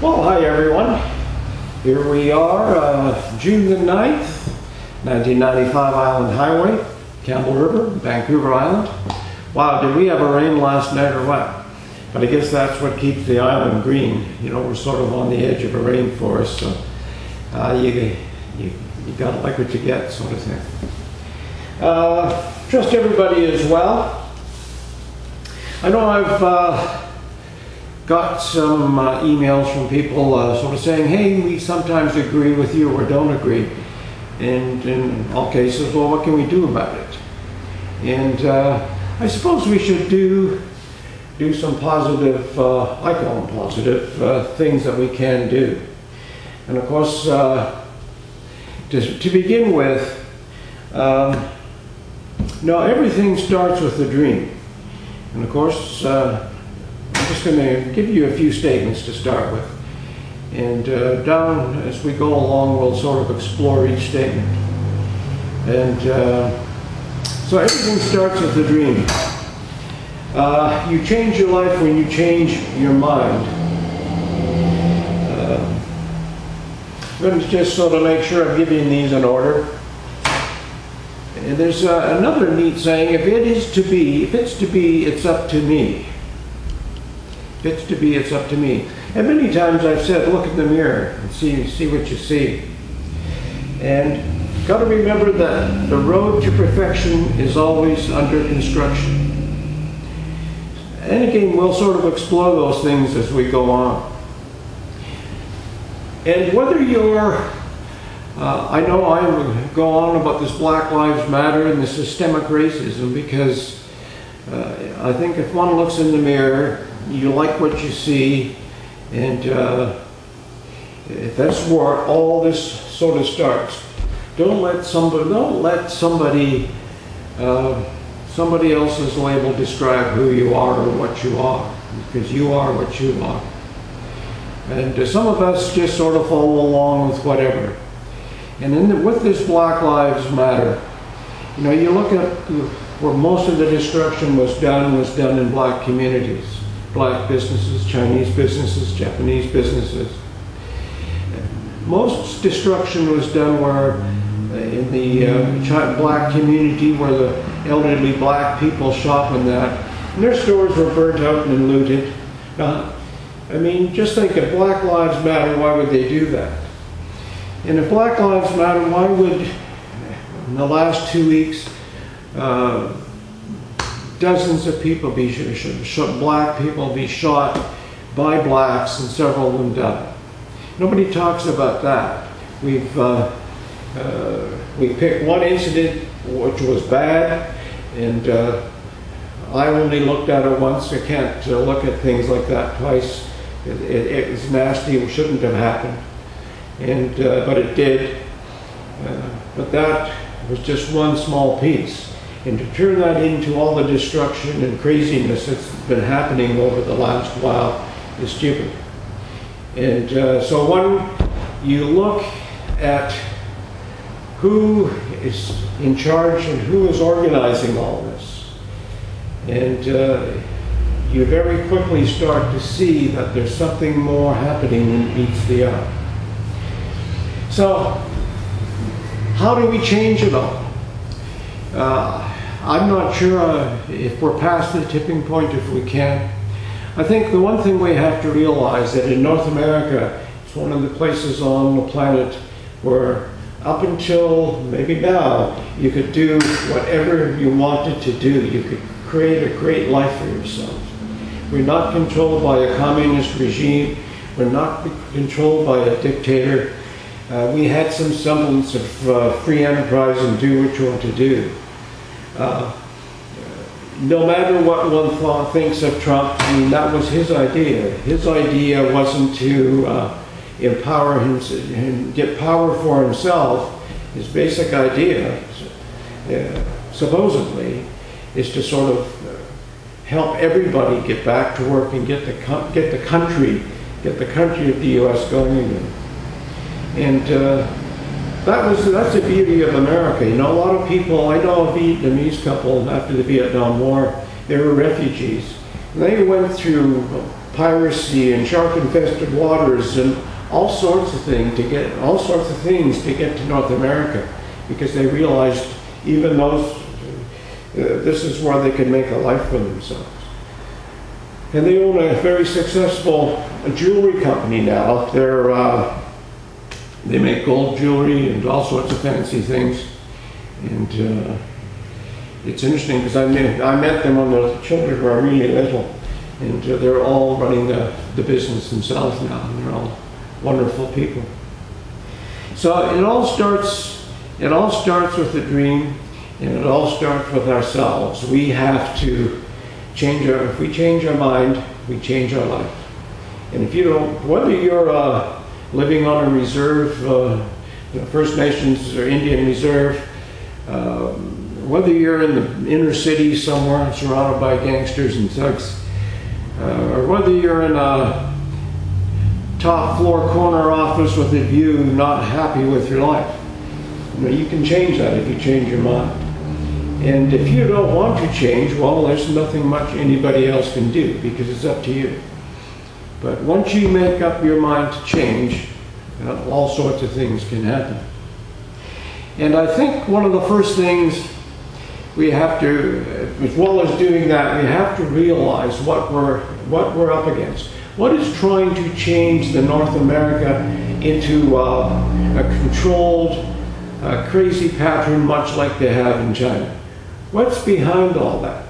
Well, hi everyone. Here we are, uh, June the 9th, 1995 Island Highway, Campbell River, Vancouver Island. Wow, did we have a rain last night or what? But I guess that's what keeps the island green. You know, we're sort of on the edge of a rainforest, so uh, you, you, you gotta like what you get, sort of thing. Uh, trust everybody is well. I know I've uh, got some uh, emails from people uh, sort of saying, hey, we sometimes agree with you or don't agree. And in all cases, well, what can we do about it? And uh, I suppose we should do do some positive, uh, I call them positive, uh, things that we can do. And of course, uh, to, to begin with, um, now everything starts with a dream. And of course, going to give you a few statements to start with. And uh, down as we go along, we'll sort of explore each statement. And uh, so everything starts with a dream. Uh, you change your life when you change your mind. I'm going to just sort of make sure I'm giving these in order. And there's uh, another neat saying, if it is to be, if it's to be, it's up to me. It's to be, it's up to me. And many times I've said, look in the mirror and see, see what you see. And got to remember that the road to perfection is always under construction. And again, we'll sort of explore those things as we go on. And whether you're, uh, I know I go on about this Black Lives Matter and the systemic racism because uh, I think if one looks in the mirror, you like what you see, and uh, that's where all this sort of starts. Don't let somebody, don't let somebody uh, somebody else's label describe who you are or what you are, because you are what you are. And uh, some of us just sort of follow along with whatever. And then the, with this Black Lives Matter, you know, you look at where most of the destruction was done was done in black communities, black businesses, Chinese businesses, Japanese businesses. Most destruction was done where uh, in the uh, black community where the elderly black people shop in that. And their stores were burnt out and looted. Uh, I mean, just think if Black Lives Matter, why would they do that? And if Black Lives Matter, why would, in the last two weeks, uh, dozens of people be, sh sh black people be shot by blacks and several of them died? Nobody talks about that. We've, uh, uh, we picked one incident which was bad, and uh, I only looked at it once. I can't uh, look at things like that twice. It, it, it was nasty. It shouldn't have happened, and uh, but it did. Uh, but that was just one small piece, and to turn that into all the destruction and craziness that's been happening over the last while is stupid. And uh, so when you look at who is in charge and who is organizing all this. And uh, you very quickly start to see that there's something more happening than meets the eye. So, how do we change it all? Uh, I'm not sure uh, if we're past the tipping point, if we can. I think the one thing we have to realize that in North America, it's one of the places on the planet where up until maybe now, you could do whatever you wanted to do. You could create a great life for yourself. We're not controlled by a communist regime. We're not controlled by a dictator. Uh, we had some semblance of uh, free enterprise and do what you want to do. Uh, no matter what one thought, thinks of Trump, I mean, that was his idea. His idea wasn't to uh, empower him and get power for himself, his basic idea, uh, supposedly, is to sort of uh, help everybody get back to work and get the get the country, get the country of the U.S. going again. And uh, that was that's the beauty of America. You know, a lot of people. I know a Vietnamese couple after the Vietnam War. They were refugees. And they went through piracy and shark-infested waters and all sorts of things to get all sorts of things to get to North America because they realized even those uh, this is where they could make a life for themselves. And they own a very successful jewelry company now. They're uh, they make gold jewelry and all sorts of fancy things. And uh, it's interesting because I met, I met them when the children were really little. And uh, they're all running the, the business themselves now. And they're all wonderful people. So it all starts, it all starts with a dream and it all starts with ourselves. We have to change our, if we change our mind, we change our life. And if you don't, whether you're uh, living on a reserve, uh, First Nations or Indian reserve, um, whether you're in the inner city somewhere surrounded by gangsters and thugs, uh, or whether you're in a top floor corner office with a view, not happy with your life, you know, you can change that if you change your mind. And if you don't want to change, well, there's nothing much anybody else can do because it's up to you. But once you make up your mind to change, all sorts of things can happen. And I think one of the first things we have to, as well as doing that, we have to realize what we're, what we're up against. What is trying to change the North America into uh, a controlled, uh, crazy pattern much like they have in China? What's behind all that?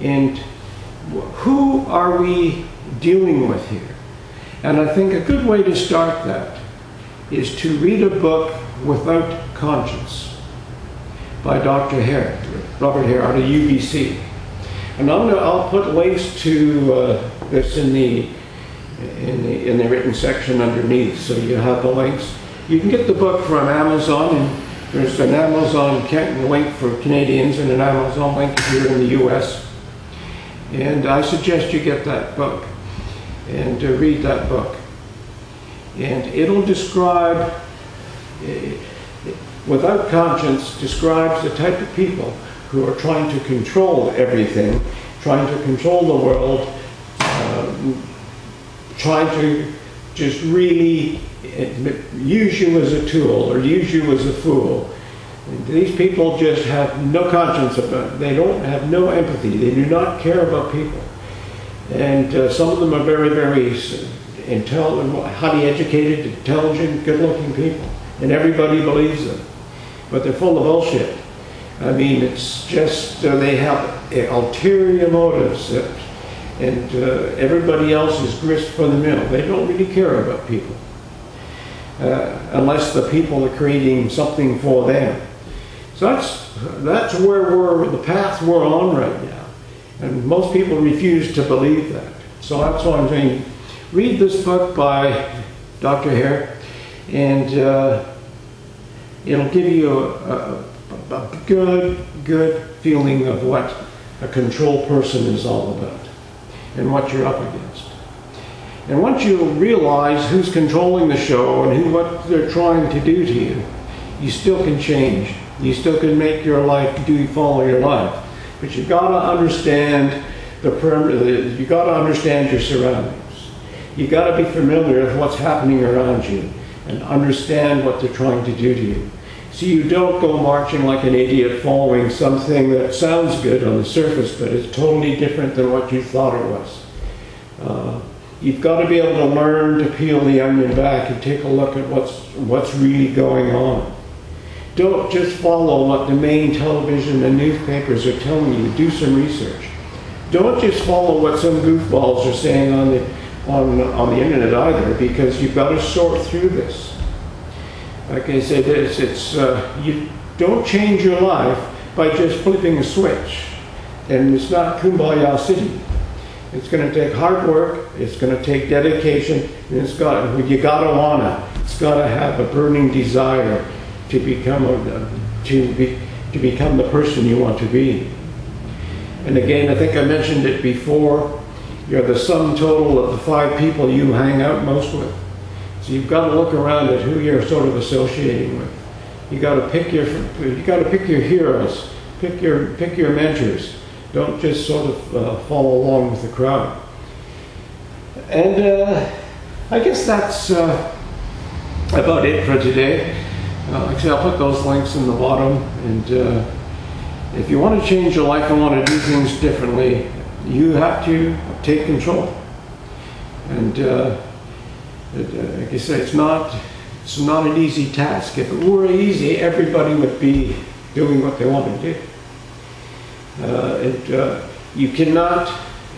And who are we dealing with here? And I think a good way to start that is to read a book without conscience by Dr. Hare, Robert Hare out of UBC. And I'm gonna, I'll put links to uh, this in the, in the in the written section underneath, so you have the links. You can get the book from Amazon, and there's an Amazon link for Canadians and an Amazon link here in the U.S. And I suggest you get that book and uh, read that book. And it'll describe without conscience describes the type of people who are trying to control everything, trying to control the world, uh, trying to just really use you as a tool or use you as a fool. These people just have no conscience about. They don't have no empathy. They do not care about people. And uh, some of them are very, very intelligent, highly educated, intelligent, good-looking people. And everybody believes them but they're full of bullshit. I mean, it's just uh, they have ulterior motives, that, and uh, everybody else is grist for the mill. They don't really care about people, uh, unless the people are creating something for them. So that's that's where we're the path we're on right now, and most people refuse to believe that. So that's why I'm saying, read this book by Dr. Hare, and uh, it'll give you a, a, a good, good feeling of what a control person is all about and what you're up against. And once you realize who's controlling the show and who, what they're trying to do to you, you still can change. You still can make your life, do follow your life. But you've got to understand the perimeter, you've got to understand your surroundings. You've got to be familiar with what's happening around you and understand what they're trying to do to you. So you don't go marching like an idiot following something that sounds good on the surface, but it's totally different than what you thought it was. Uh, you've got to be able to learn to peel the onion back and take a look at what's, what's really going on. Don't just follow what the main television and newspapers are telling you. Do some research. Don't just follow what some goofballs are saying on the, on, on the internet either, because you've got to sort through this. Like I said, it's, it's uh, you don't change your life by just flipping a switch. And it's not kumbaya city. It's going to take hard work. It's going to take dedication. And it's got you got to wanna. It's got to have a burning desire to become to be to become the person you want to be. And again, I think I mentioned it before. You're the sum total of the five people you hang out most with. So you've got to look around at who you're sort of associating with. You got to pick your you got to pick your heroes, pick your pick your mentors. Don't just sort of uh, follow along with the crowd. And uh, I guess that's uh, about it for today. Uh, like I said, I'll put those links in the bottom. And uh, if you want to change your life and want to do things differently, you have to take control. And uh, it, uh, like I said, it's not it's not an easy task. If it were easy, everybody would be doing what they want to do. Uh, it, uh, you cannot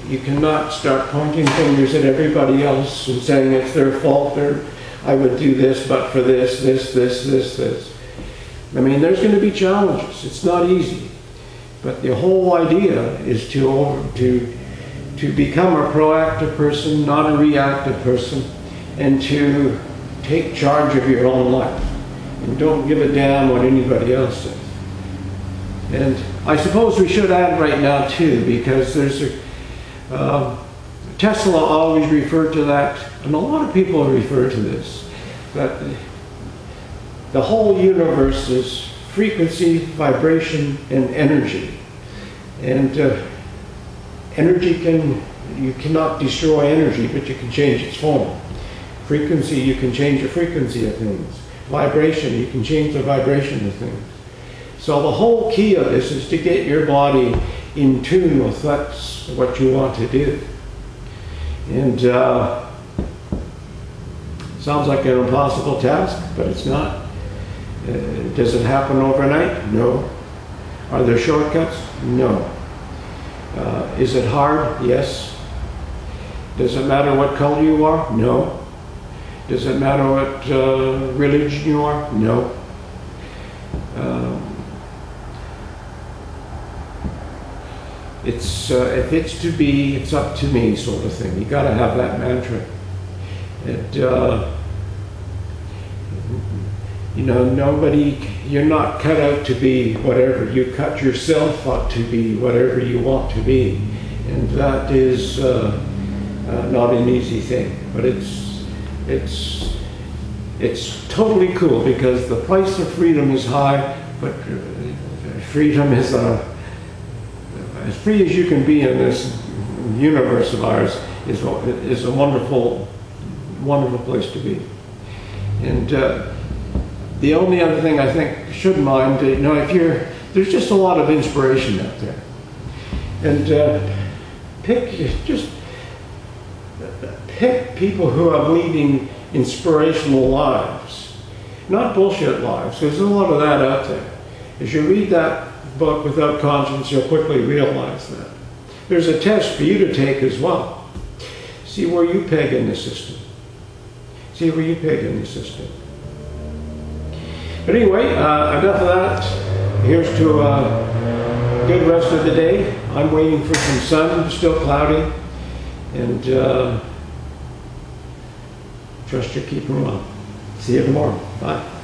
you cannot start pointing fingers at everybody else and saying it's their fault or I would do this but for this, this, this, this, this. I mean, there's going to be challenges. It's not easy. But the whole idea is to, to, to become a proactive person, not a reactive person, and to take charge of your own life. And don't give a damn what anybody else says. And I suppose we should add right now too, because there's a, uh, Tesla always referred to that, and a lot of people refer to this, that the whole universe is frequency, vibration, and energy. And uh, energy can, you cannot destroy energy, but you can change its form. Frequency, you can change the frequency of things. Vibration, you can change the vibration of things. So the whole key of this is to get your body in tune with that's what you want to do. And uh, sounds like an impossible task, but it's not. Uh, does it happen overnight? No. Are there shortcuts? No. Uh, is it hard? Yes. Does it matter what color you are? No. Does it matter what uh, religion you are? No. It's uh, if it's to be, it's up to me, sort of thing. You got to have that mantra. And uh, you know, nobody, you're not cut out to be whatever. You cut yourself out to be whatever you want to be, and that is uh, uh, not an easy thing. But it's it's it's totally cool because the price of freedom is high, but uh, freedom is a as free as you can be in this universe of ours is, is a wonderful, wonderful place to be. And uh, the only other thing I think should mind, you know, if you're, there's just a lot of inspiration out there. And uh, pick, just pick people who are leading inspirational lives, not bullshit lives, because there's a lot of that out there. As you read that book without conscience, you'll quickly realize that. There's a test for you to take as well. See where you peg in the system. See where you peg in the system. But anyway, uh, enough of that. Here's to a uh, good rest of the day. I'm waiting for some sun, still cloudy, and uh, trust you're keeping well. See you tomorrow. Bye.